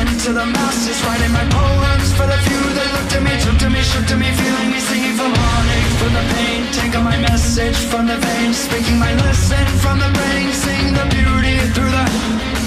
singing to the masses Writing my poems. For the few that looked at me Took to me, shook to me, feeling me Singing for morning, from the pain Taking my message. From the veins Speaking my lesson. From the brain Singing the beauty through the...